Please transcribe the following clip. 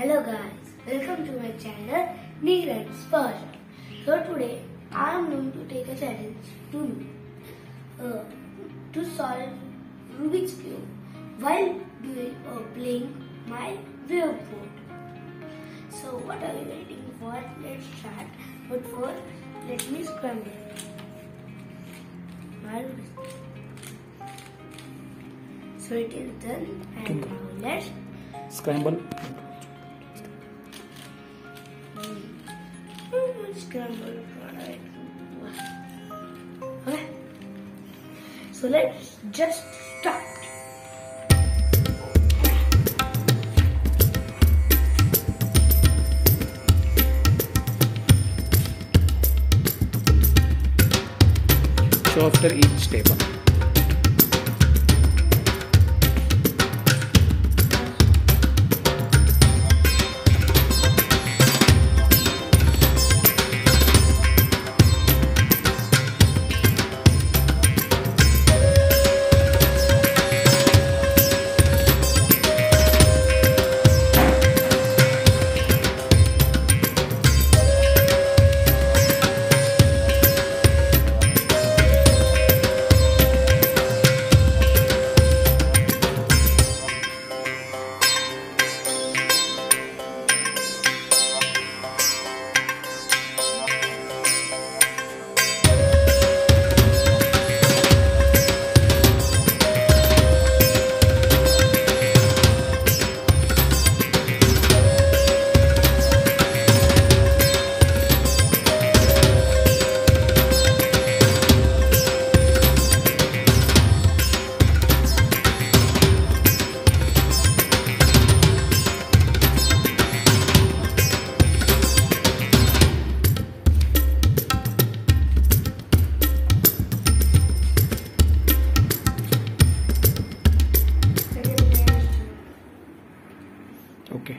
Hello guys, welcome to my channel Neeraj First. So today I am going to take a challenge to uh, to solve Rubik's cube while doing uh, playing my waveboard. So what are you waiting for? Let's start. But first, let me scramble. My Rubik's so it is done and now let's scramble scramble okay. So let's just start. So after each step okay